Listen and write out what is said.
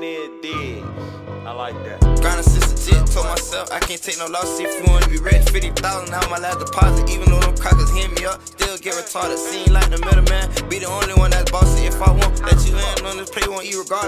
dead. I like that. Grinding since a jet, told myself I can't take no loss if you wanna be rich. 50,000 how my last deposit, even though them crackers hit me up, still get retarded. Seem like the middleman, be the only one that's bossy if I want. Let you in on this play, won't eat regardless.